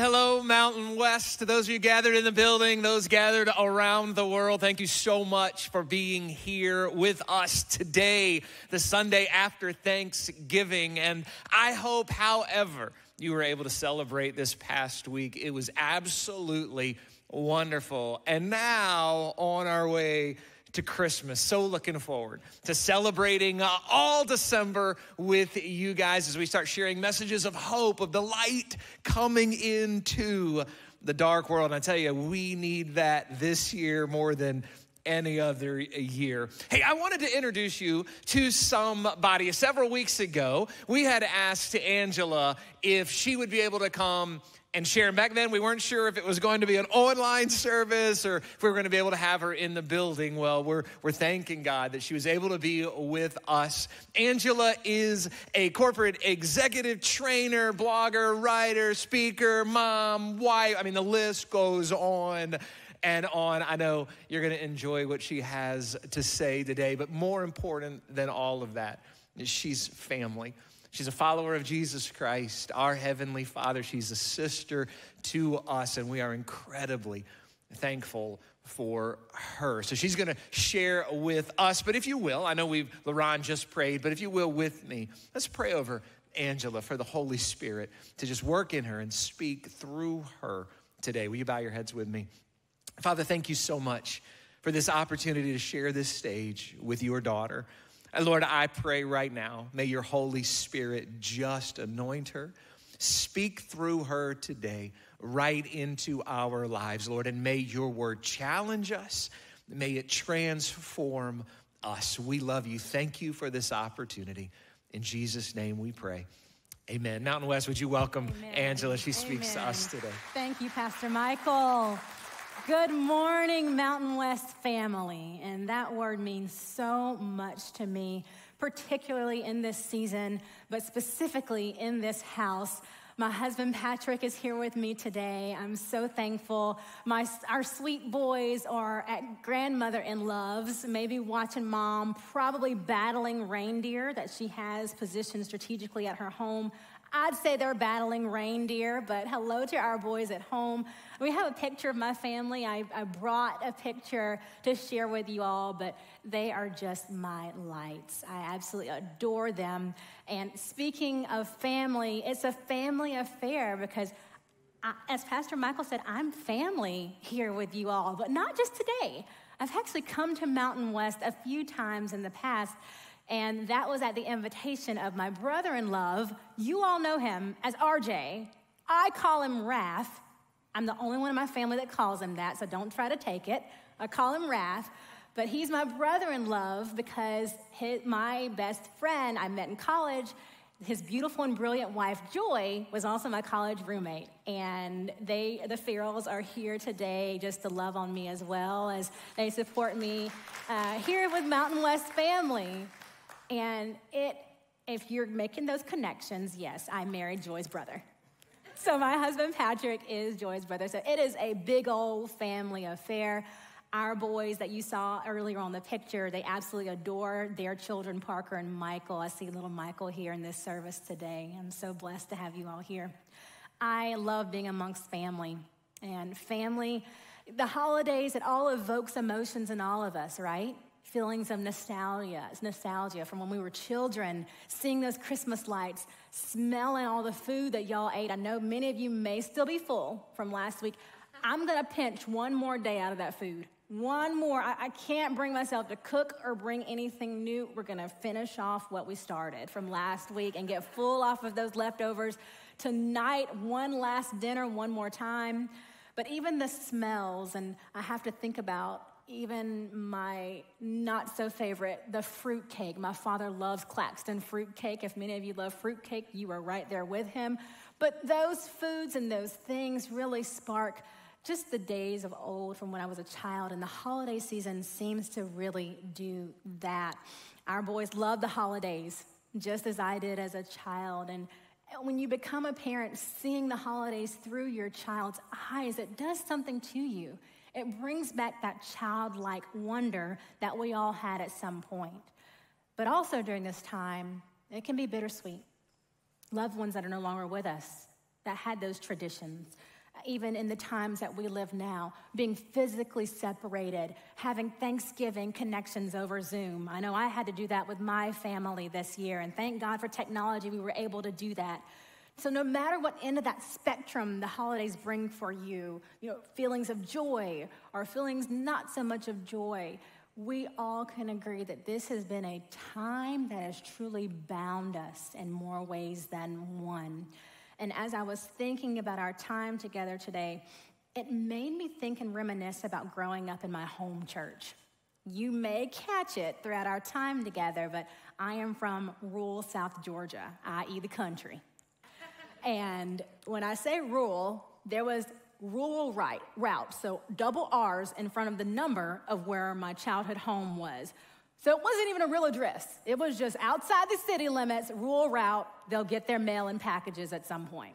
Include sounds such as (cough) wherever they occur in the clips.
Hello, Mountain West. To those of you gathered in the building, those gathered around the world, thank you so much for being here with us today, the Sunday after Thanksgiving. And I hope, however, you were able to celebrate this past week. It was absolutely wonderful. And now, on our way to Christmas. So looking forward to celebrating uh, all December with you guys as we start sharing messages of hope, of the light coming into the dark world. And I tell you, we need that this year more than any other year. Hey, I wanted to introduce you to somebody. Several weeks ago, we had asked Angela if she would be able to come and share. And back then, we weren't sure if it was going to be an online service or if we were going to be able to have her in the building. Well, we're, we're thanking God that she was able to be with us. Angela is a corporate executive trainer, blogger, writer, speaker, mom, wife. I mean, the list goes on and on. I know you're going to enjoy what she has to say today, but more important than all of that is she's family. She's a follower of Jesus Christ, our Heavenly Father. She's a sister to us, and we are incredibly thankful for her. So she's going to share with us. But if you will, I know we've, LaRon just prayed, but if you will with me, let's pray over Angela for the Holy Spirit to just work in her and speak through her today. Will you bow your heads with me? Father, thank you so much for this opportunity to share this stage with your daughter. And Lord, I pray right now, may your Holy Spirit just anoint her, speak through her today, right into our lives, Lord, and may your word challenge us, may it transform us. We love you. Thank you for this opportunity. In Jesus' name we pray. Amen. Mountain West, would you welcome Amen. Angela? She speaks Amen. to us today. Thank you, Pastor Michael. Good morning, Mountain West family. And that word means so much to me, particularly in this season, but specifically in this house. My husband Patrick is here with me today. I'm so thankful. My, our sweet boys are at grandmother in loves, maybe watching mom, probably battling reindeer that she has positioned strategically at her home. I'd say they're battling reindeer, but hello to our boys at home. We have a picture of my family. I, I, brought a picture to share with you all, but they are just my lights. I absolutely adore them. And speaking of family, it's a family affair because, I, as Pastor Michael said, I'm family here with you all, but not just today. I've actually come to Mountain West a few times in the past and that was at the invitation of my brother in love. You all know him as RJ. I call him Wrath. I'm the only one in my family that calls him that, so don't try to take it. I call him Wrath. But he's my brother in love because his, my best friend I met in college, his beautiful and brilliant wife Joy was also my college roommate, and they, the Farrells, are here today just to love on me as well as they support me uh, here with Mountain West family. And it, if you're making those connections, yes, I married Joy's brother. So my husband Patrick is Joy's brother. So it is a big old family affair. Our boys that you saw earlier on the picture, they absolutely adore their children, Parker and Michael. I see little Michael here in this service today. I'm so blessed to have you all here. I love being amongst family. And family, the holidays, it all evokes emotions in all of us, right? Feelings of nostalgia, nostalgia from when we were children, seeing those Christmas lights, smelling all the food that y'all ate. I know many of you may still be full from last week. I'm gonna pinch one more day out of that food. One more. I, I, can't bring myself to cook or bring anything new. We're gonna finish off what we started from last week and get full off of those leftovers. Tonight, one last dinner, one more time. But even the smells, and I have to think about even my not so favorite, the fruit cake. My father loves Claxton fruit cake. If many of you love fruit cake, you are right there with him. But those foods and those things really spark just the days of old from when I was a child, and the holiday season seems to really do that. Our boys love the holidays, just as I did as a child. And when you become a parent, seeing the holidays through your child's eyes, it does something to you. It brings back that childlike wonder that we all had at some point. But also during this time, it can be bittersweet. Loved ones that are no longer with us, that had those traditions. Even in the times that we live now, being physically separated, having Thanksgiving connections over Zoom. I know I had to do that with my family this year, and thank God for technology, we were able to do that. So, no matter what end of that spectrum the holidays bring for you, you know, feelings of joy or feelings not so much of joy, we all can agree that this has been a time that has truly bound us in more ways than one. And as I was thinking about our time together today, it made me think and reminisce about growing up in my home church. You may catch it throughout our time together, but I am from rural South Georgia, i.e., the country. And when I say rural, there was rural right, route, so double R's in front of the number of where my childhood home was. So it wasn't even a real address. It was just outside the city limits, rural route. They'll get their mail and packages at some point.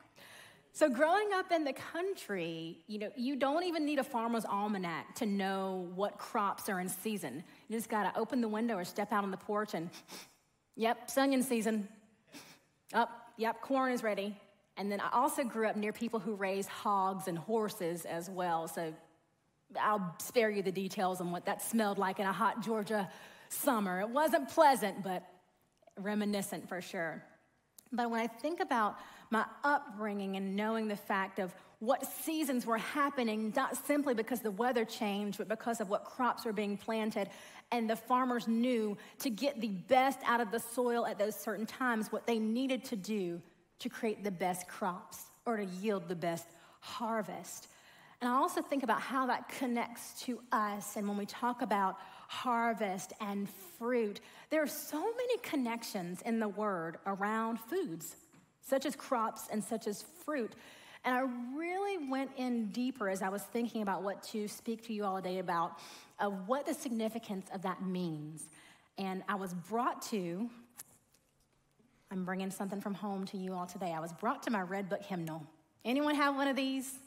So growing up in the country, you know, you don't even need a farmer's almanac to know what crops are in season. You just got to open the window or step out on the porch and, yep, it's onion season. Up, oh, yep, corn is ready. And then I also grew up near people who raise hogs and horses as well. So I'll spare you the details on what that smelled like in a hot Georgia summer. It wasn't pleasant, but reminiscent for sure. But when I think about my upbringing and knowing the fact of what seasons were happening, not simply because the weather changed, but because of what crops were being planted, and the farmers knew to get the best out of the soil at those certain times, what they needed to do to create the best crops or to yield the best harvest. And I also think about how that connects to us. And when we talk about harvest and fruit, there are so many connections in the word around foods, such as crops and such as fruit. And I really went in deeper as I was thinking about what to speak to you all today about of what the significance of that means. And I was brought to I'm bringing something from home to you all today. I was brought to my Red Book hymnal. Anyone have one of these?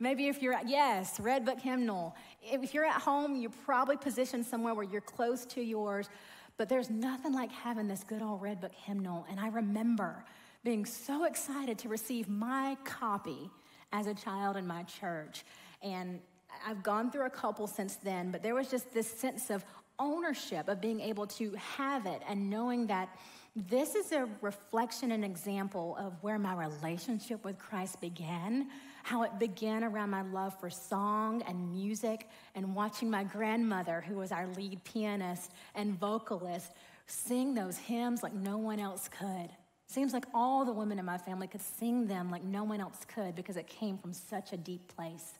Maybe if you're yes, Red Book hymnal. If you're at home, you're probably positioned somewhere where you're close to yours, but there's nothing like having this good old Red Book hymnal. And I remember being so excited to receive my copy as a child in my church. And I've gone through a couple since then, but there was just this sense of ownership of being able to have it and knowing that this is a reflection and example of where my relationship with Christ began, how it began around my love for song and music, and watching my grandmother, who was our lead pianist and vocalist, sing those hymns like no one else could. Seems like all the women in my family could sing them like no one else could because it came from such a deep place.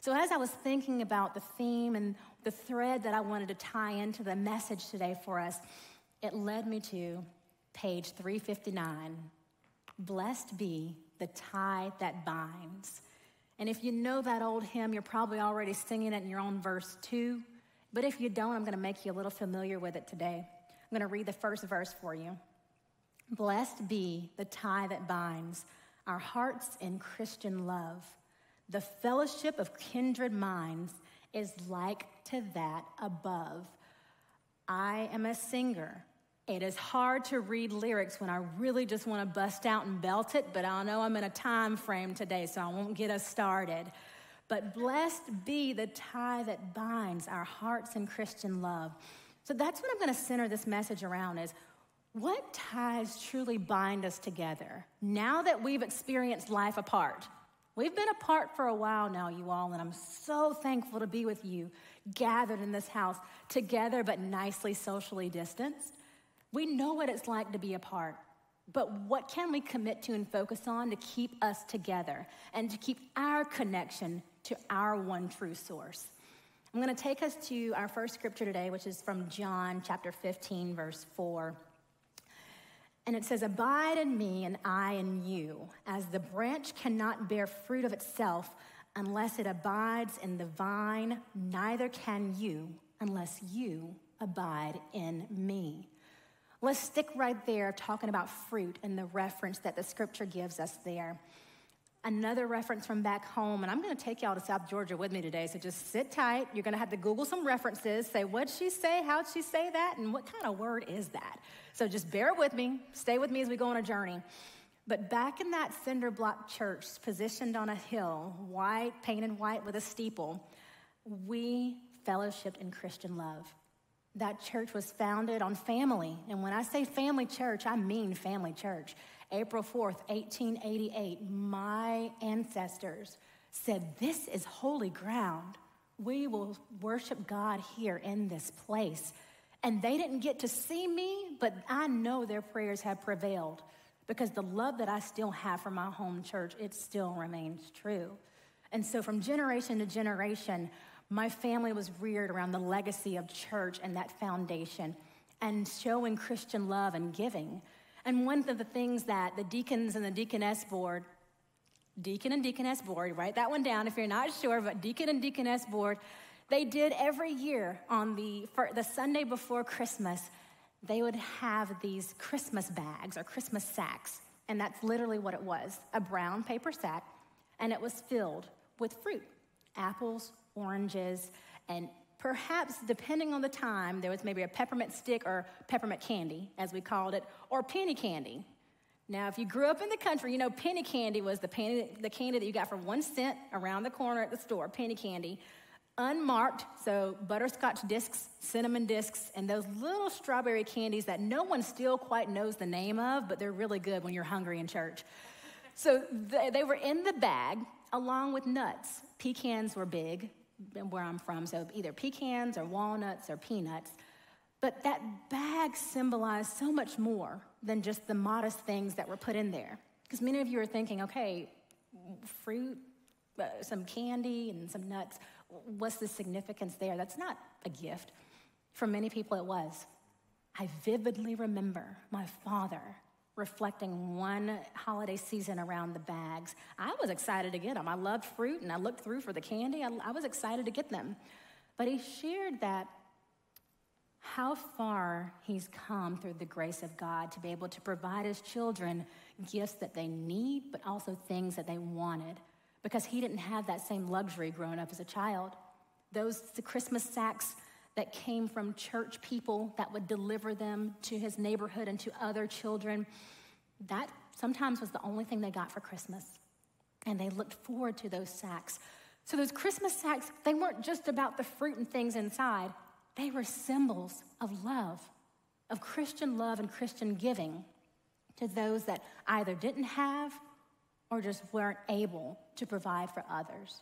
So, as I was thinking about the theme and the thread that I wanted to tie into the message today for us, it led me to page 359. Blessed be the tie that binds. And if you know that old hymn, you're probably already singing it in your own verse too. But if you don't, I'm going to make you a little familiar with it today. I'm going to read the first verse for you. Blessed be the tie that binds our hearts in Christian love. The fellowship of kindred minds is like to that above. I am a singer it is hard to read lyrics when I really just want to bust out and belt it, but I know I'm in a time frame today, so I won't get us started. But blessed be the tie that binds our hearts in Christian love. So that's what I'm going to center this message around is what ties truly bind us together now that we've experienced life apart? We've been apart for a while now, you all, and I'm so thankful to be with you, gathered in this house together but nicely socially distanced. We know what it's like to be apart, but what can we commit to and focus on to keep us together and to keep our connection to our one true source? I'm going to take us to our first scripture today, which is from John chapter 15, verse 4. And it says, Abide in me, and I in you, as the branch cannot bear fruit of itself unless it abides in the vine, neither can you unless you abide in me. Let's stick right there talking about fruit and the reference that the scripture gives us there. Another reference from back home, and I'm going to take y'all to South Georgia with me today, so just sit tight. You're going to have to Google some references, say, what'd she say? How'd she say that? And what kind of word is that? So just bear with me, stay with me as we go on a journey. But back in that cinder block church, positioned on a hill, white, painted white with a steeple, we fellowshipped in Christian love. That church was founded on family. And when I say family church, I mean family church. April 4th, 1888, my ancestors said, This is holy ground. We will worship God here in this place. And they didn't get to see me, but I know their prayers have prevailed because the love that I still have for my home church, it still remains true. And so from generation to generation, my family was reared around the legacy of church and that foundation and showing Christian love and giving. And one of the things that the deacons and the deaconess board, deacon and deaconess board, write that one down if you're not sure, but deacon and deaconess board, they did every year on the, the Sunday before Christmas, they would have these Christmas bags or Christmas sacks. And that's literally what it was a brown paper sack, and it was filled with fruit apples, oranges, and perhaps, depending on the time, there was maybe a peppermint stick or peppermint candy, as we called it, or penny candy. Now, if you grew up in the country, you know penny candy was the, penny, the candy that you got for one cent around the corner at the store, penny candy unmarked, so butterscotch discs, cinnamon discs, and those little strawberry candies that no one still quite knows the name of, but they're really good when you're hungry in church. So they were in the bag along with nuts. Pecans were big where I'm from, so either pecans or walnuts or peanuts. But that bag symbolized so much more than just the modest things that were put in there. Because many of you are thinking, okay, fruit, uh, some candy, and some nuts what's the significance there? That's not a gift. For many people, it was. I vividly remember my father reflecting one holiday season around the bags. I was excited to get them. I loved fruit and I looked through for the candy. I, I was excited to get them. But he shared that how far he's come through the grace of God to be able to provide his children gifts that they need, but also things that they wanted because he didn't have that same luxury growing up as a child. Those the Christmas sacks that came from church people that would deliver them to his neighborhood and to other children, that sometimes was the only thing they got for Christmas. And they looked forward to those sacks. So those Christmas sacks, they weren't just about the fruit and things inside. They were symbols of love, of Christian love and Christian giving to those that either didn't have or just weren't able to provide for others.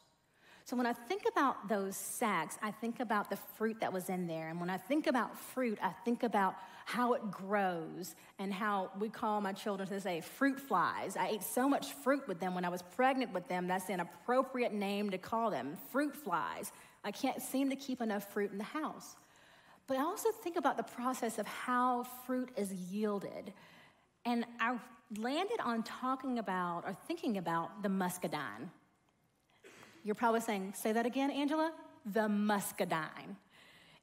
So when I think about those sacks, I think about the fruit that was in there. And when I think about fruit, I think about how it grows and how we call my children to say fruit flies. I ate so much fruit with them when I was pregnant with them. That's an appropriate name to call them fruit flies. I can't seem to keep enough fruit in the house. But I also think about the process of how fruit is yielded. And I landed on talking about or thinking about the muscadine. You're probably saying, say that again, Angela? The muscadine.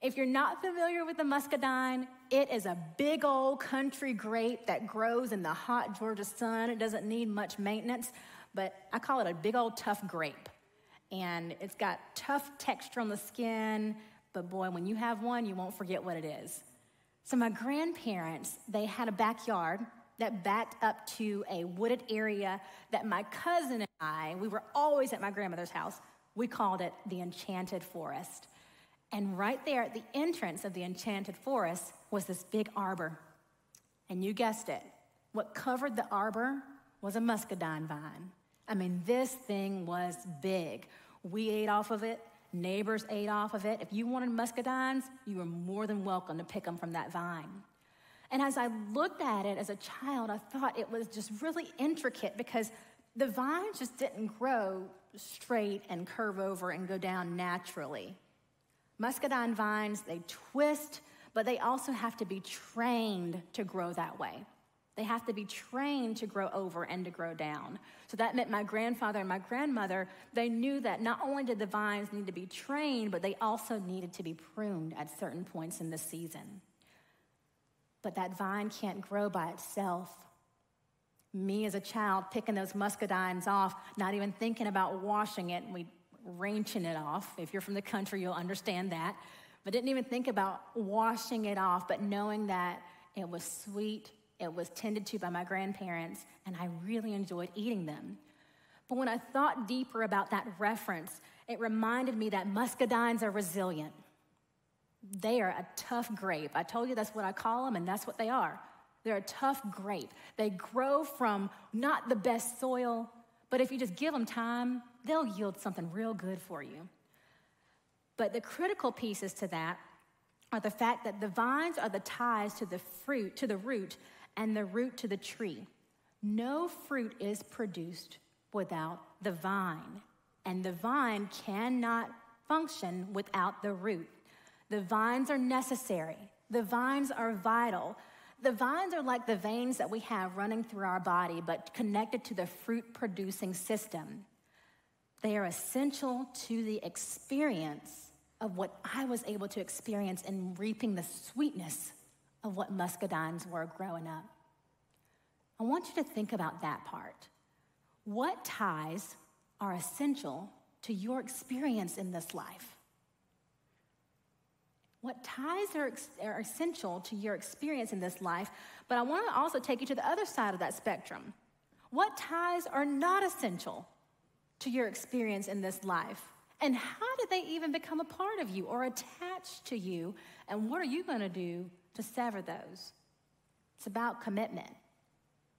If you're not familiar with the muscadine, it is a big old country grape that grows in the hot Georgia sun. It doesn't need much maintenance, but I call it a big old tough grape. And it's got tough texture on the skin, but boy, when you have one, you won't forget what it is. So, my grandparents, they had a backyard that backed up to a wooded area that my cousin and I, we were always at my grandmother's house. We called it the Enchanted Forest. And right there at the entrance of the Enchanted Forest was this big arbor. And you guessed it, what covered the arbor was a muscadine vine. I mean, this thing was big. We ate off of it, neighbors ate off of it. If you wanted muscadines, you were more than welcome to pick them from that vine. And as I looked at it as a child, I thought it was just really intricate because the vines just didn't grow straight and curve over and go down naturally. Muscadine vines, they twist, but they also have to be trained to grow that way. They have to be trained to grow over and to grow down. So that meant my grandfather and my grandmother, they knew that not only did the vines need to be trained, but they also needed to be pruned at certain points in the season but that vine can't grow by itself. Me as a child picking those muscadines off, not even thinking about washing it, we wrenching it off. If you're from the country, you'll understand that. But didn't even think about washing it off, but knowing that it was sweet, It was tended to by my grandparents, and I really enjoyed eating them. But when I thought deeper about that reference, it reminded me that muscadines are resilient. They are a tough grape. I told you that's what I call them, and that's what they are. They're a tough grape. They grow from not the best soil, but if you just give them time, they'll yield something real good for you. But the critical pieces to that are the fact that the vines are the ties to the fruit, to the root, and the root to the tree. No fruit is produced without the vine, and the vine cannot function without the root. The vines are necessary, the vines are vital. The vines are like the veins that we have running through our body, but connected to the fruit producing system. They are essential to the experience of what I was able to experience in reaping the sweetness of what muscadines were growing up. I want you to think about that part. What ties are essential to your experience in this life? What ties are, are essential to your experience in this life, but I want to also take you to the other side of that spectrum. What ties are not essential to your experience in this life? And how did they even become a part of you or attached to you? And what are you going to do to sever those? It's about commitment.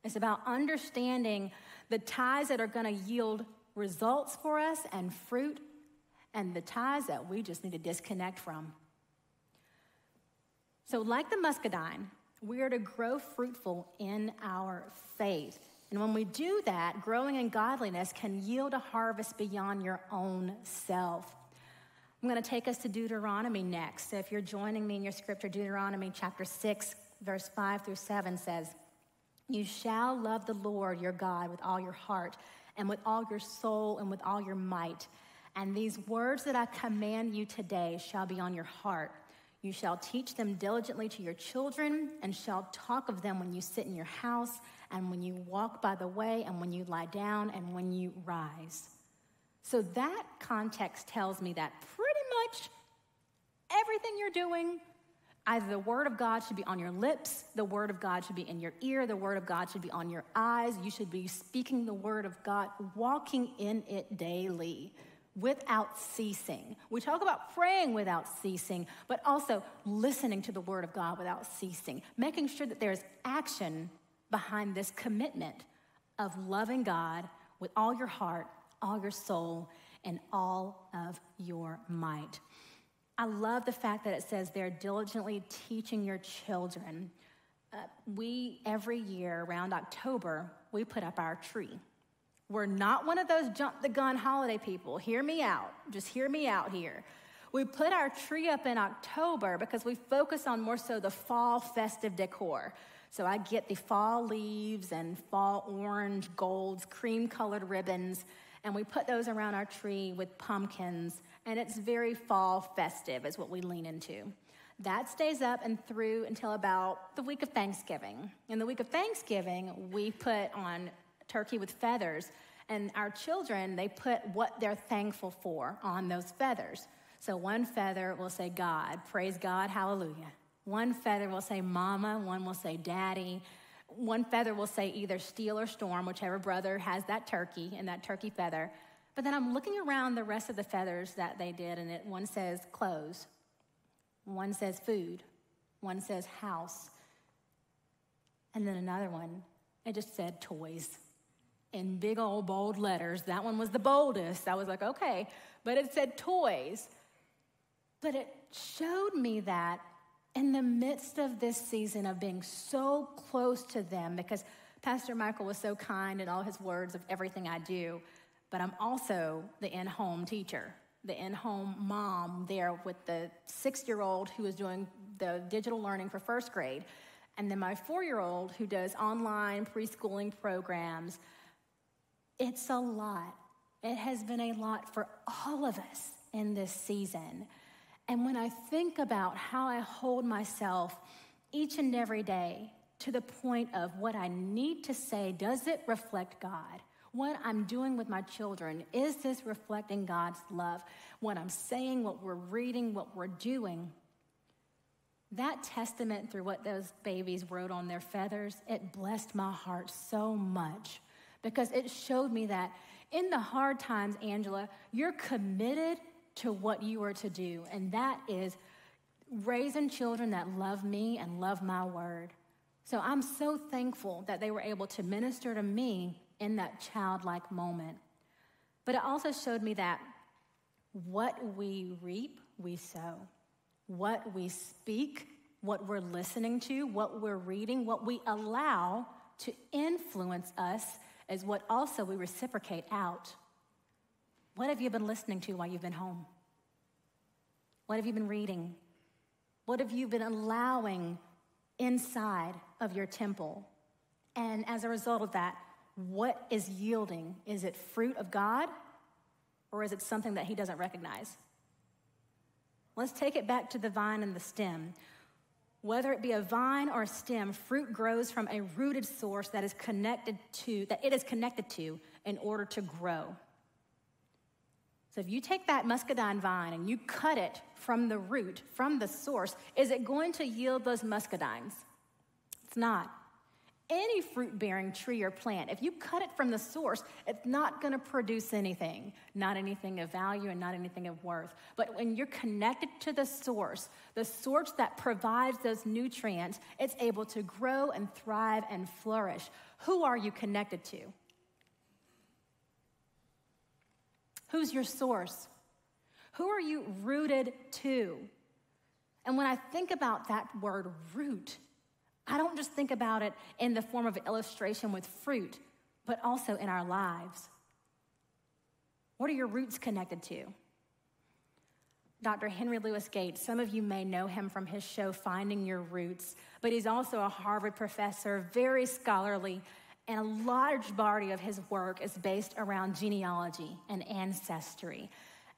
It's about understanding the ties that are going to yield results for us and fruit, and the ties that we just need to disconnect from. So, like the muscadine, we are to grow fruitful in our faith. And when we do that, growing in godliness can yield a harvest beyond your own self. I'm going to take us to Deuteronomy next. So if you're joining me in your scripture, Deuteronomy chapter 6, verse 5 through 7 says, You shall love the Lord your God with all your heart, and with all your soul, and with all your might. And these words that I command you today shall be on your heart. You shall teach them diligently to your children, and shall talk of them when you sit in your house and when you walk by the way, and when you lie down, and when you rise. So that context tells me that pretty much everything you're doing, either the word of God should be on your lips, the word of God should be in your ear, the word of God should be on your eyes. You should be speaking the word of God, walking in it daily without ceasing. We talk about praying without ceasing, but also listening to the word of God without ceasing, making sure that there's action behind this commitment of loving God with all your heart, all your soul, and all of your might. I love the fact that it says they're diligently teaching your children. Uh, we, every year around October, we put up our tree. We're not one of those jump the gun holiday people. Hear me out. Just hear me out here. We put our tree up in October because we focus on more so the fall festive decor. So I get the fall leaves and fall orange, golds, cream colored ribbons, and we put those around our tree with pumpkins, and it's very fall festive, is what we lean into. That stays up and through until about the week of Thanksgiving. In the week of Thanksgiving, we put on turkey with feathers, and our children, they put what they're thankful for on those feathers. So one feather will say God, praise God, hallelujah. One feather will say mama, one will say daddy. One feather will say either steel or storm, whichever brother has that turkey and that turkey feather. But then I'm looking around the rest of the feathers that they did, and it, one says clothes, one says food, one says house, and then another one, it just said toys in big old bold letters. That one was the boldest. I was like, okay, but it said toys. But it showed me that in the midst of this season of being so close to them, because Pastor Michael was so kind in all his words of everything I do, but I'm also the in home teacher, the in home mom there with the six year old who is doing the digital learning for first grade, and then my four year old who does online preschooling programs. It's a lot. It has been a lot for all of us in this season. And when I think about how I hold myself each and every day to the point of what I need to say, does it reflect God? What I'm doing with my children, is this reflecting God's love? What I'm saying, what we're reading, what we're doing, that testament through what those babies wrote on their feathers, it blessed my heart so much because it showed me that in the hard times, Angela, you're committed to what you are to do, and that is raising children that love me and love my word. So I'm so thankful that they were able to minister to me in that childlike moment. But it also showed me that what we reap, we sow. What we speak, what we're listening to, what we're reading, what we allow to influence us is what also we reciprocate out. What have you been listening to while you've been home? What have you been reading? What have you been allowing inside of your temple? And as a result of that, what is yielding? Is it fruit of God or is it something that He doesn't recognize? Let's take it back to the vine and the stem. Whether it be a vine or a stem, fruit grows from a rooted source that is connected to, that it is connected to in order to grow. So if you take that muscadine vine and you cut it from the root, from the source, is it going to yield those muscadines? It's not any fruit bearing tree or plant, if you cut it from the source, it's not going to produce anything, not anything of value and not anything of worth. But when you're connected to the source, the source that provides those nutrients, it's able to grow and thrive and flourish. Who are you connected to? Who's your source? Who are you rooted to? And when I think about that word root, I don't just think about it in the form of illustration with fruit, but also in our lives. What are your roots connected to? Dr. Henry Louis Gates, some of you may know him from his show Finding Your Roots, but he's also a Harvard professor, very scholarly, and a large body of his work is based around genealogy and ancestry.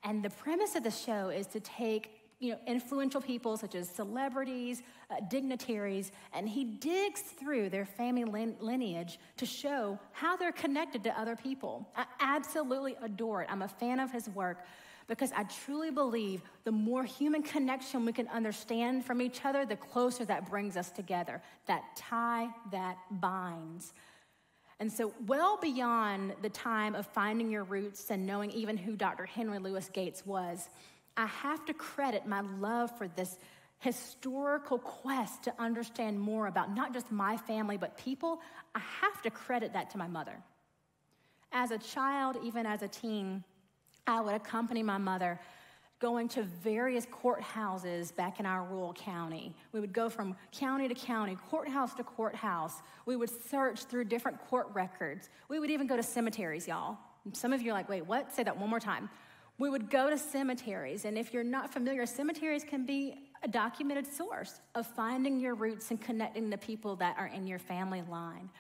And the premise of the show is to take you know, influential people such as celebrities, uh, dignitaries, and he digs through their family lin- lineage to show how they're connected to other people. I absolutely adore it. I'm a fan of his work because I truly believe the more human connection we can understand from each other, the closer that brings us together. That tie that binds. And so, well beyond the time of finding your roots and knowing even who Dr. Henry Louis Gates was, I have to credit my love for this historical quest to understand more about not just my family, but people. I have to credit that to my mother. As a child, even as a teen, I would accompany my mother going to various courthouses back in our rural county. We would go from county to county, courthouse to courthouse. We would search through different court records. We would even go to cemeteries, y'all. Some of you are like, wait, what? Say that one more time. We would go to cemeteries, and if you're not familiar, cemeteries can be a documented source of finding your roots and connecting the people that are in your family line.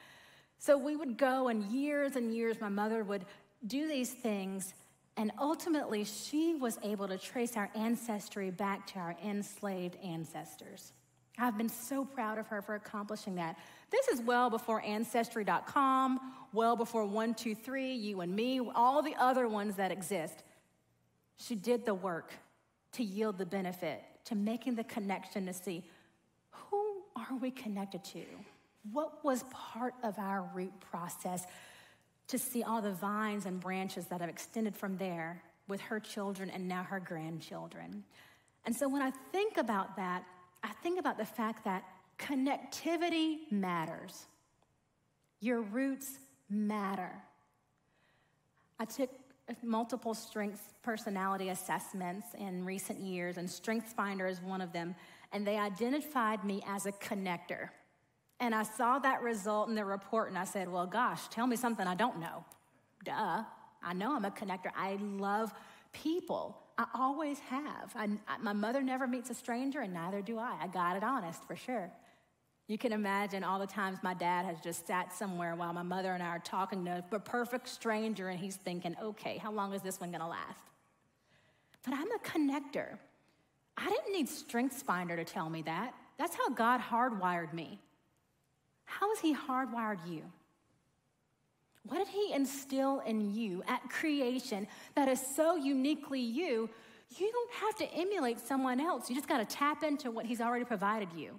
So we would go, and years and years, my mother would do these things, and ultimately, she was able to trace our ancestry back to our enslaved ancestors. I've been so proud of her for accomplishing that. This is well before Ancestry.com, well before 123, you and me, all the other ones that exist. She did the work to yield the benefit, to making the connection to see who are we connected to? What was part of our root process to see all the vines and branches that have extended from there with her children and now her grandchildren? And so when I think about that, I think about the fact that connectivity matters. Your roots matter. I took multiple strengths personality assessments in recent years, and StrengthsFinder is one of them. And they identified me as a connector. And I saw that result in the report, and I said, Well, gosh, tell me something I don't know. Duh, I know I'm a connector. I love people. I always have. I, my mother never meets a stranger, and neither do I. I got it honest for sure. You can imagine all the times my dad has just sat somewhere while my mother and I are talking to a perfect stranger, and he's thinking, okay, how long is this one gonna last? But I'm a connector. I didn't need StrengthsFinder to tell me that. That's how God hardwired me. How has He hardwired you? What did He instill in you at creation that is so uniquely you You don't have to emulate someone else. You just got to tap into what He's already provided you.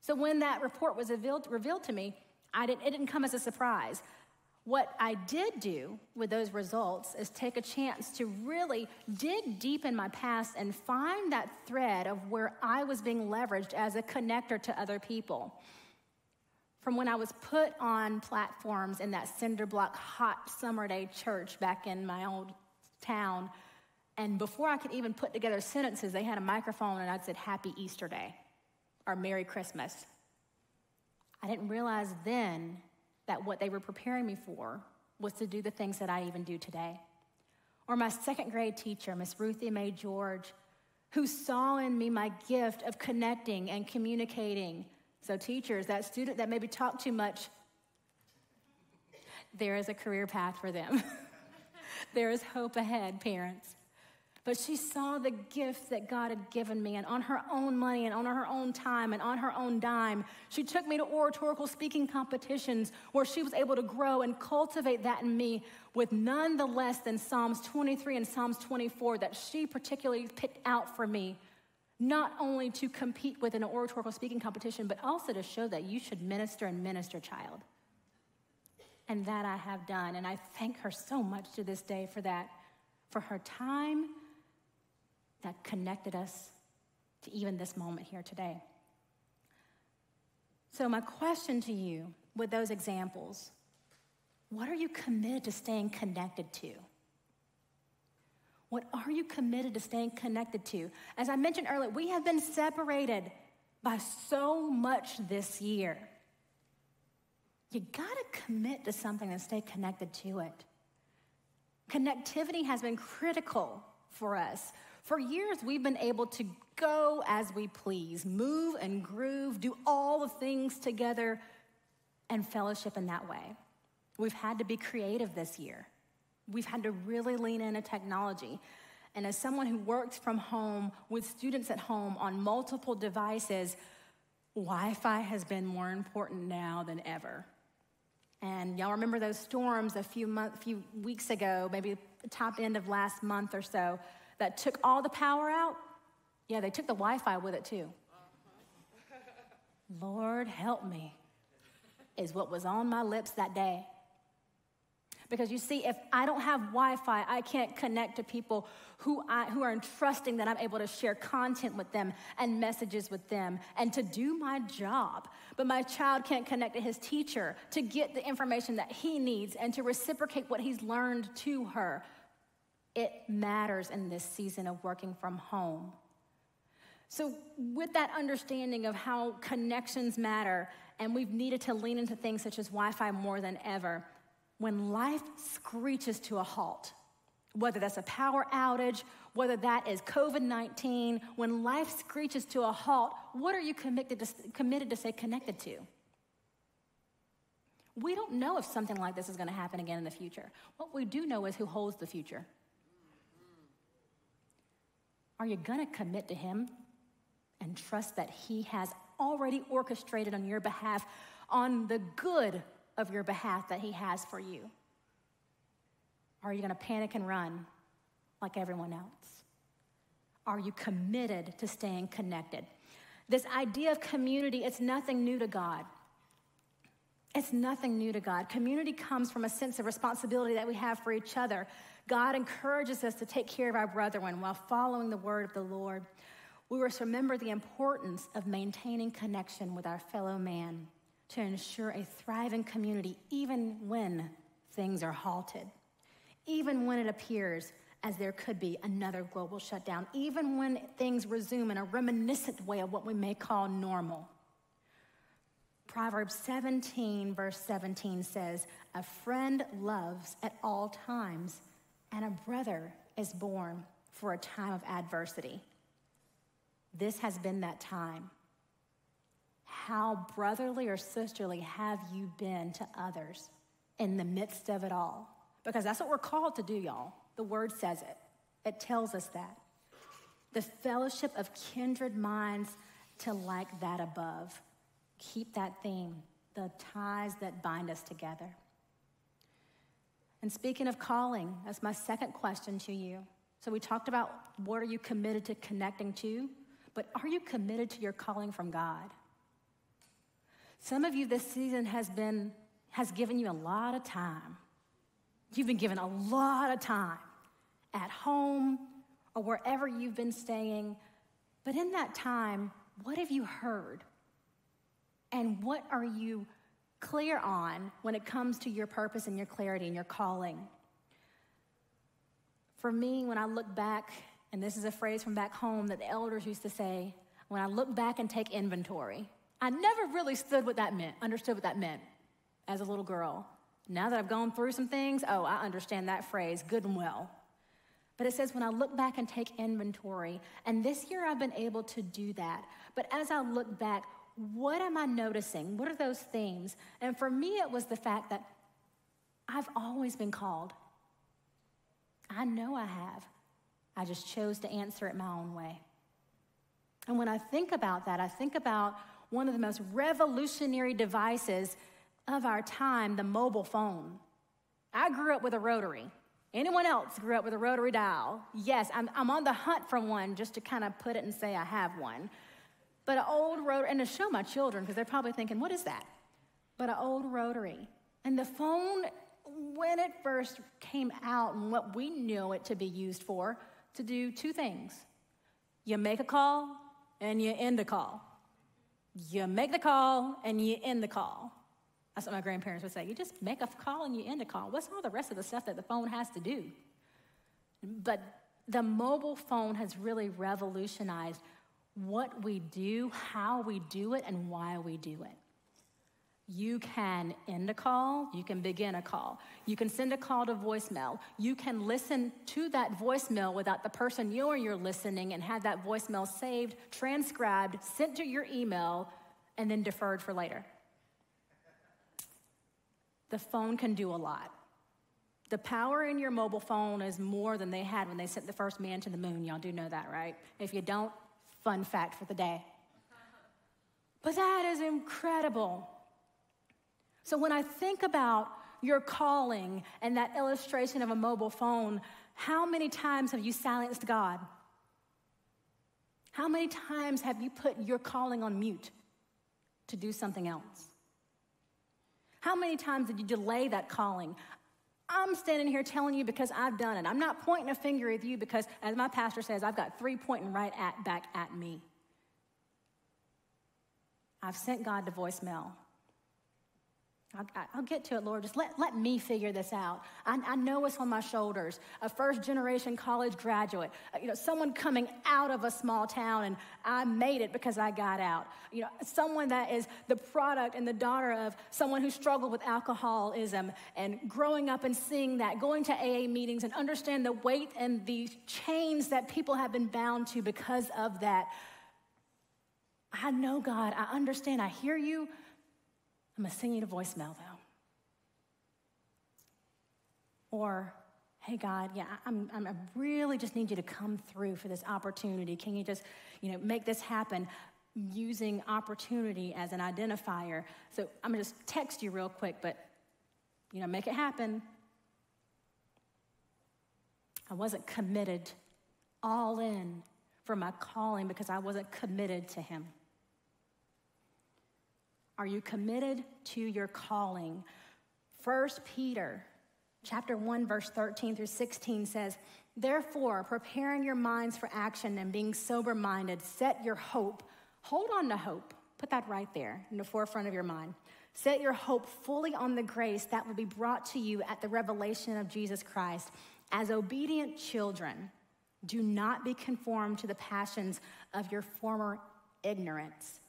So when that report was revealed, revealed to me, I didn't, it didn't come as a surprise. What I did do with those results is take a chance to really dig deep in my past and find that thread of where I was being leveraged as a connector to other people. From when I was put on platforms in that cinder block hot summer day church back in my old town, and before I could even put together sentences, they had a microphone and I'd said, Happy Easter Day or Merry Christmas. I didn't realize then that what they were preparing me for was to do the things that I even do today. Or my second grade teacher, Miss Ruthie Mae George, who saw in me my gift of connecting and communicating. So, teachers, that student that maybe talked too much, there is a career path for them. (laughs) there is hope ahead, parents. But she saw the gift that God had given me, and on her own money, and on her own time, and on her own dime, she took me to oratorical speaking competitions where she was able to grow and cultivate that in me with none the less than Psalms 23 and Psalms 24 that she particularly picked out for me, not only to compete with an oratorical speaking competition, but also to show that you should minister and minister, child. And that I have done, and I thank her so much to this day for that, for her time that connected us to even this moment here today. So, my question to you with those examples what are you committed to staying connected to? What are you committed to staying connected to? As I mentioned earlier, we have been separated by so much this year. You gotta commit to something and stay connected to it. Connectivity has been critical for us. For years, we've been able to go as we please, move and groove, do all the things together, and fellowship in that way. We've had to be creative this year. We've had to really lean into technology. And as someone who works from home with students at home on multiple devices, Wi Fi has been more important now than ever. And y'all remember those storms a few, month, few weeks ago, maybe the top end of last month or so, that took all the power out, yeah, they took the Wi Fi with it too. Lord, help me, is what was on my lips that day. Because you see, if I don't have Wi Fi, I can't connect to people who, I, who are entrusting that I'm able to share content with them and messages with them and to do my job. But my child can't connect to his teacher to get the information that he needs and to reciprocate what he's learned to her it matters in this season of working from home. So, with that understanding of how connections matter, and we've needed to lean into things such as Wi Fi more than ever, when life screeches to a halt, whether that's a power outage, whether that is COVID 19, when life screeches to a halt, what are you committed to, committed to stay connected to? We don't know if something like this is going to happen again in the future. What we do know is who holds the future. Are you going to commit to Him and trust that He has already orchestrated on your behalf, on the good of your behalf that He has for you? Are you going to panic and run like everyone else? Are you committed to staying connected? This idea of community, it's nothing new to God. It's nothing new to God. Community comes from a sense of responsibility that we have for each other. God encourages us to take care of our brethren while following the word of the Lord. We must remember the importance of maintaining connection with our fellow man to ensure a thriving community, even when things are halted, even when it appears as there could be another global shutdown, even when things resume in a reminiscent way of what we may call normal. Proverbs 17, verse 17 says, A friend loves at all times and a brother is born for a time of adversity. This has been that time. How brotherly or sisterly have you been to others in the midst of it all? Because that's what we're called to do, y'all. The word says it, it tells us that. The fellowship of kindred minds to like that above. Keep that theme, the ties that bind us together. And speaking of calling, that's my second question to you. So we talked about what are you committed to connecting to, but are you committed to your calling from God? Some of you this season has been has given you a lot of time. You've been given a lot of time at home or wherever you've been staying. But in that time, what have you heard? And what are you clear on when it comes to your purpose and your clarity and your calling? For me, when I look back, and this is a phrase from back home that the elders used to say, when I look back and take inventory, I never really stood what that meant, understood what that meant as a little girl. Now that I've gone through some things, oh, I understand that phrase good and well. But it says, when I look back and take inventory, and this year I've been able to do that. But as I look back, what am I noticing? What are those themes? And for me, it was the fact that I've always been called. I know I have. I just chose to answer it my own way. And when I think about that, I think about one of the most revolutionary devices of our time, the mobile phone. I grew up with a rotary. Anyone else grew up with a rotary dial? Yes, I'm, I'm on the hunt for one just to kind of put it and say I have one. But an old rotary, and to show my children, because they're probably thinking, what is that? But an old rotary. And the phone, when it first came out and what we knew it to be used for, to do two things you make a call and you end a call. You make the call and you end the call. That's what my grandparents would say. You just make a call and you end a call. What's all the rest of the stuff that the phone has to do? But the mobile phone has really revolutionized what we do, how we do it, and why we do it. You can end a call, you can begin a call, you can send a call to voicemail, you can listen to that voicemail without the person you or you're listening and have that voicemail saved, transcribed, sent to your email, and then deferred for later. The phone can do a lot. The power in your mobile phone is more than they had when they sent the first man to the moon. Y'all do know that, right? If you don't, fun fact for the day. But that is incredible. So when I think about your calling and that illustration of a mobile phone, how many times have you silenced God? How many times have you put your calling on mute to do something else? How many times did you delay that calling? I'm standing here telling you because I've done it. I'm not pointing a finger at you because, as my pastor says, I've got three pointing right at, back at me. I've sent God to voicemail. I'll, I'll, get to it, Lord. Just let, let me figure this out. I, I know it's on my shoulders. A first generation college graduate, uh, you know, someone coming out of a small town, and I made it because I got out. You know, someone that is the product and the daughter of someone who struggled with alcoholism and growing up and seeing that, going to AA meetings and understand the weight and the chains that people have been bound to because of that. I know, God, I understand, I hear you. I'm going to send you a voicemail though. Or, hey God, yeah, I'm, I'm, I really just need you to come through for this opportunity. Can you just, you know, make this happen using opportunity as an identifier? So I'm going to just text you real quick, but, you know, make it happen. I wasn't committed all in for my calling because I wasn't committed to Him. Are you committed to your calling? First Peter chapter 1 verse 13 through 16 says, "Therefore, preparing your minds for action and being sober-minded, set your hope, hold on to hope. Put that right there in the forefront of your mind. Set your hope fully on the grace that will be brought to you at the revelation of Jesus Christ. As obedient children, do not be conformed to the passions of your former ignorance."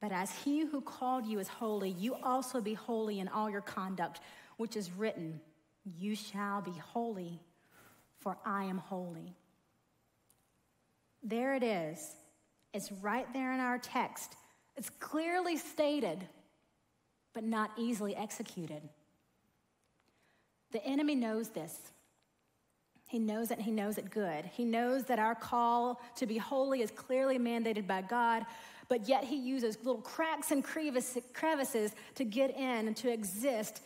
But as he who called you is holy, you also be holy in all your conduct, which is written, You shall be holy, for I am holy. There it is. It's right there in our text. It's clearly stated, but not easily executed. The enemy knows this. He knows it and he knows it good. He knows that our call to be holy is clearly mandated by God, but yet he uses little cracks and crevices to get in and to exist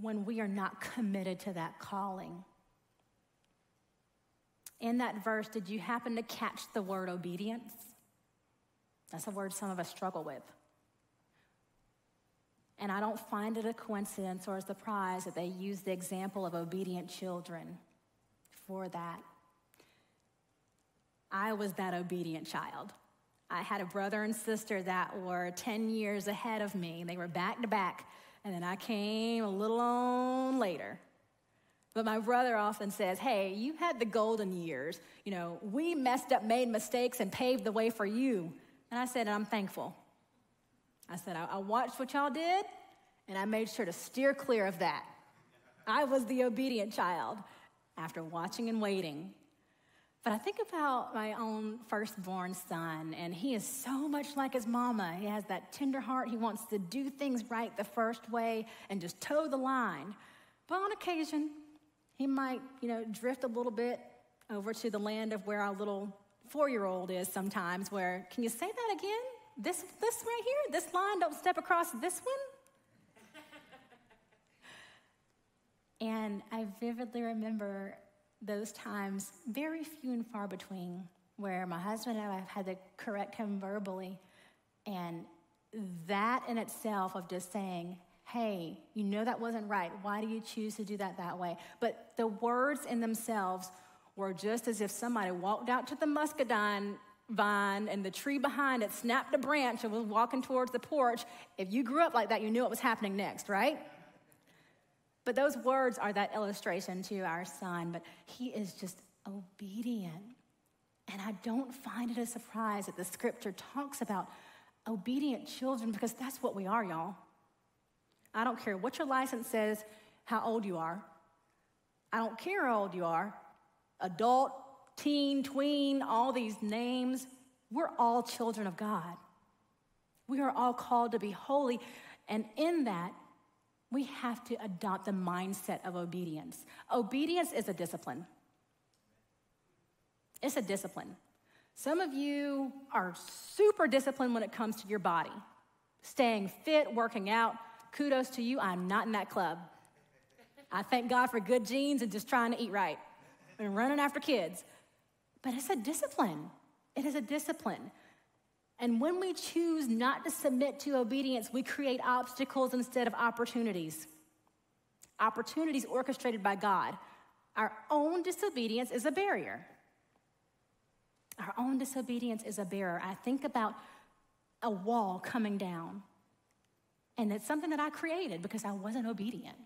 when we are not committed to that calling. In that verse, did you happen to catch the word obedience? That's a word some of us struggle with. And I don't find it a coincidence or a surprise that they use the example of obedient children for that. I was that obedient child. I had a brother and sister that were 10 years ahead of me. They were back to back, and then I came a little on later. But my brother often says, Hey, you had the golden years. You know, we messed up, made mistakes, and paved the way for you. And I said, I'm thankful. I said, I watched what y'all did, and I made sure to steer clear of that. I was the obedient child after watching and waiting. But I think about my own firstborn son, and he is so much like his mama. He has that tender heart. He wants to do things right the first way and just toe the line. But on occasion, he might, you know, drift a little bit over to the land of where our little four year old is sometimes, where, can you say that again? This, this right here, this line, don't step across this one. And I vividly remember those times, very few and far between, where my husband and I have had to correct him verbally. And that in itself of just saying, hey, you know that wasn't right. Why do you choose to do that that way? But the words in themselves were just as if somebody walked out to the muscadine vine and the tree behind it snapped a branch and was walking towards the porch. If you grew up like that, you knew what was happening next, right? But those words are that illustration to our son, but he is just obedient. And I don't find it a surprise that the scripture talks about obedient children because that's what we are, y'all. I don't care what your license says, how old you are. I don't care how old you are adult, teen, tween, all these names, we're all children of God. We are all called to be holy. And in that, we have to adopt the mindset of obedience. Obedience is a discipline. It's a discipline. Some of you are super disciplined when it comes to your body, staying fit, working out. Kudos to you. I'm not in that club. I thank God for good genes and just trying to eat right and running after kids. But it's a discipline. It is a discipline. And when we choose not to submit to obedience, we create obstacles instead of opportunities. Opportunities orchestrated by God. Our own disobedience is a barrier. Our own disobedience is a barrier. I think about a wall coming down, and it's something that I created because I wasn't obedient.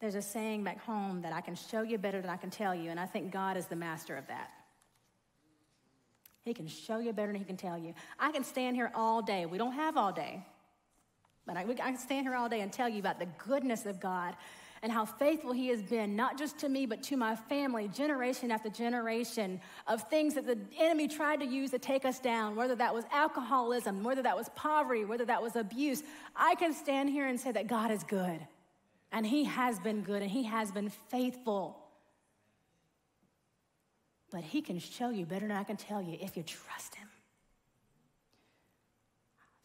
There's a saying back home that I can show you better than I can tell you, and I think God is the master of that. He can show you better than he can tell you. I can stand here all day. We don't have all day. But I, I, can stand here all day and tell you about the goodness of God and how faithful He has been, not just to me, but to my family, generation after generation of things that the enemy tried to use to take us down, whether that was alcoholism, whether that was poverty, whether that was abuse. I can stand here and say that God is good. And He has been good and He has been faithful. But He can show you better than I can tell you if you trust Him.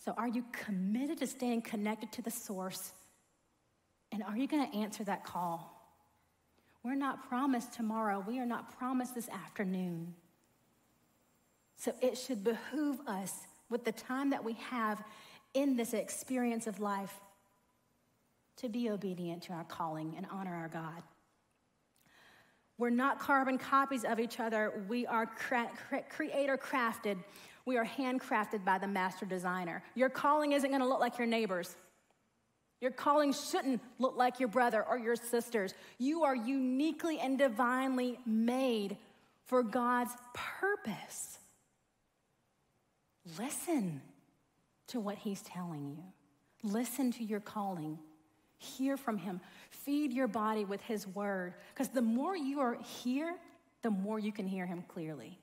So, are you committed to staying connected to the source? And are you going to answer that call? We're not promised tomorrow, we are not promised this afternoon. So, it should behoove us with the time that we have in this experience of life to be obedient to our calling and honor our God. We're not carbon copies of each other. We are cre- cre- creator crafted. We are handcrafted by the master designer. Your calling isn't going to look like your neighbor's. Your calling shouldn't look like your brother or your sister's. You are uniquely and divinely made for God's purpose. Listen to what He's telling you, listen to your calling. Hear from him. Feed your body with his word. Because the more you are here, the more you can hear him clearly.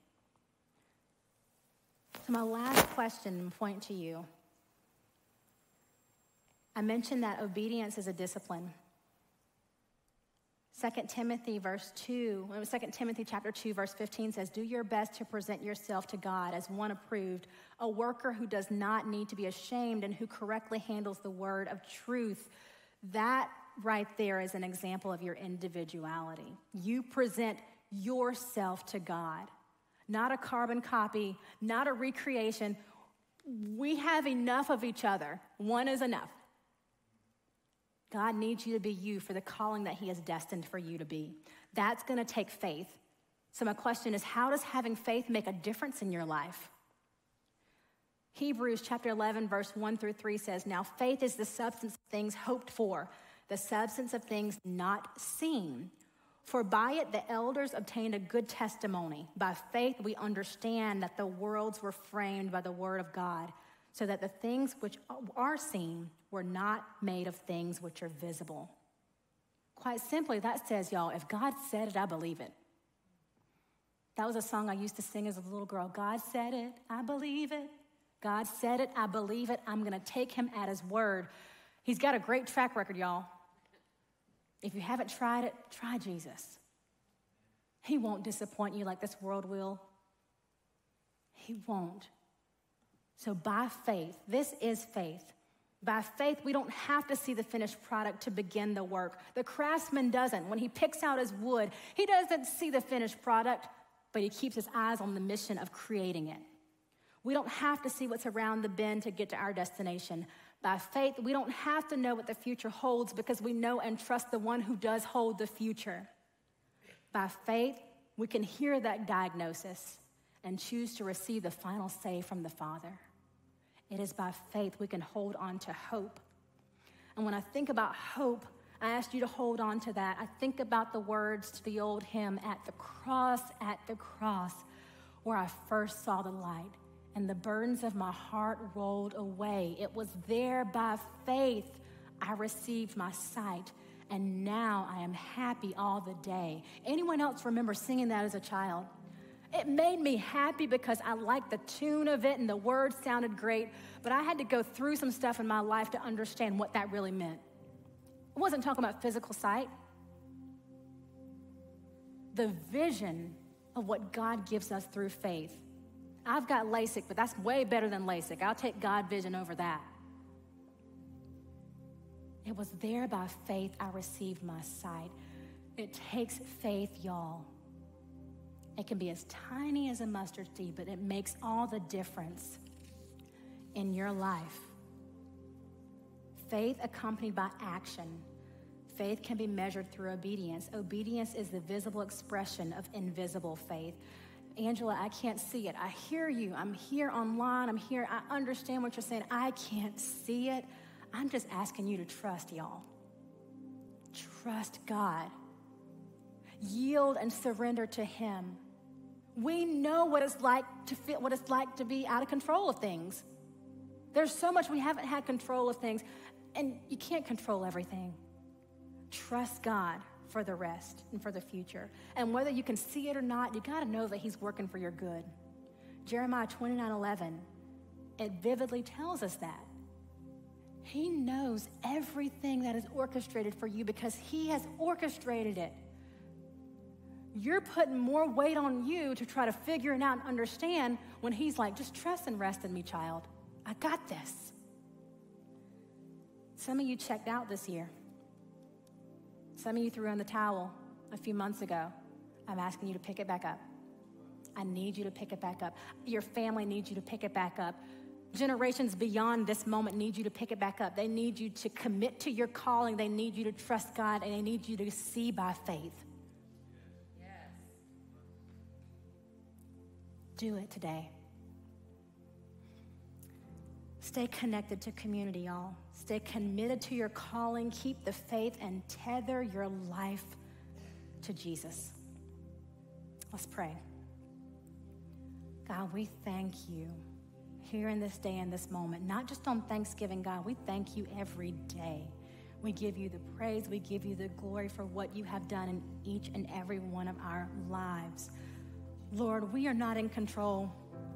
So, my last question and point to you I mentioned that obedience is a discipline. 2 Timothy verse 2, 2 Timothy chapter 2 verse 15 says, "Do your best to present yourself to God as one approved, a worker who does not need to be ashamed and who correctly handles the word of truth." That right there is an example of your individuality. You present yourself to God, not a carbon copy, not a recreation. We have enough of each other. One is enough. God needs you to be you for the calling that He has destined for you to be. That's going to take faith. So, my question is how does having faith make a difference in your life? Hebrews chapter 11, verse 1 through 3 says, Now faith is the substance of things hoped for, the substance of things not seen. For by it the elders obtained a good testimony. By faith we understand that the worlds were framed by the word of God, so that the things which are seen were not made of things which are visible. Quite simply, that says, y'all, if God said it, I believe it. That was a song I used to sing as a little girl. God said it, I believe it. God said it, I believe it. I'm going to take him at his word. He's got a great track record, y'all. If you haven't tried it, try Jesus. He won't disappoint you like this world will. He won't. So, by faith, this is faith. By faith, we don't have to see the finished product to begin the work. The craftsman doesn't. When he picks out his wood, he doesn't see the finished product, but he keeps his eyes on the mission of creating it. We don't have to see what's around the bend to get to our destination. By faith, we don't have to know what the future holds because we know and trust the one who does hold the future. By faith, we can hear that diagnosis and choose to receive the final say from the Father. It is by faith we can hold on to hope. And when I think about hope, I ask you to hold on to that. I think about the words to the old hymn, At the cross, at the cross, where I first saw the light and the burdens of my heart rolled away. It was there by faith I received my sight, and now I am happy all the day. Anyone else remember singing that as a child? It made me happy because I liked the tune of it and the words sounded great, but I had to go through some stuff in my life to understand what that really meant. I wasn't talking about physical sight. The vision of what God gives us through faith I've got LASIK, but that's way better than LASIK. I'll take God vision over that. It was there by faith I received my sight. It takes faith, y'all. It can be as tiny as a mustard seed, but it makes all the difference in your life. Faith accompanied by action. Faith can be measured through obedience. Obedience is the visible expression of invisible faith. Angela, I can't see it. I hear you. I'm here online. I'm here. I understand what you're saying. I can't see it. I'm just asking you to trust, y'all. Trust God. Yield and surrender to Him. We know what it's like to feel what it's like to be out of control of things. There's so much we haven't had control of things, and you can't control everything. Trust God for the rest and for the future. And whether you can see it or not, you got to know that He's working for your good. Jeremiah 29 11, it vividly tells us that. He knows everything that is orchestrated for you because He has orchestrated it. You're putting more weight on you to try to figure it out and understand when He's like, just trust and rest in me, child. I got this. Some of you checked out this year. Some of you threw in the towel a few months ago. I'm asking you to pick it back up. I need you to pick it back up. Your family needs you to pick it back up. Generations beyond this moment need you to pick it back up. They need you to commit to your calling. They need you to trust God, and they need you to see by faith. Yes. Do it today. Stay connected to community, y'all. Stay committed to your calling. Keep the faith and tether your life to Jesus. Let's pray. God, we thank you here in this day and this moment, not just on Thanksgiving, God, we thank you every day. We give you the praise, we give you the glory for what you have done in each and every one of our lives. Lord, we are not in control.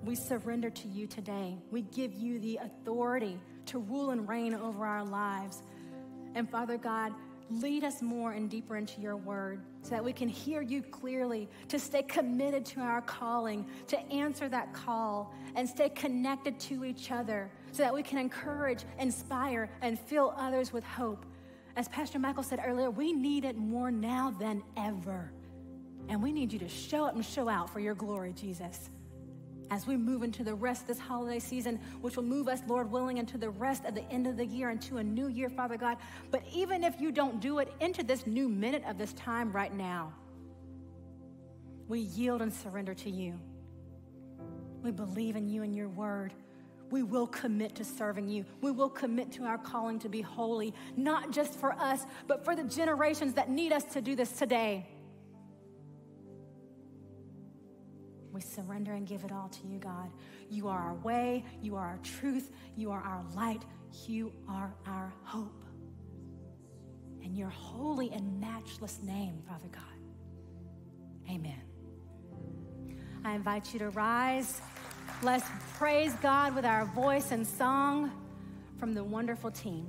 We surrender to you today. We give you the authority to rule and reign over our lives. And Father God, lead us more and deeper into your word so that we can hear you clearly, to stay committed to our calling, to answer that call, and stay connected to each other so that we can encourage, inspire, and fill others with hope. As Pastor Michael said earlier, we need it more now than ever. And we need you to show up and show out for your glory, Jesus. As we move into the rest of this holiday season, which will move us, Lord willing, into the rest of the end of the year, into a new year, Father God. But even if you don't do it, into this new minute of this time right now, we yield and surrender to you. We believe in you and your word. We will commit to serving you. We will commit to our calling to be holy, not just for us, but for the generations that need us to do this today. We surrender and give it all to you, God. You are our way, you are our truth, you are our light, you are our hope. In your holy and matchless name, Father God. Amen. I invite you to rise. Let's praise God with our voice and song from the wonderful team.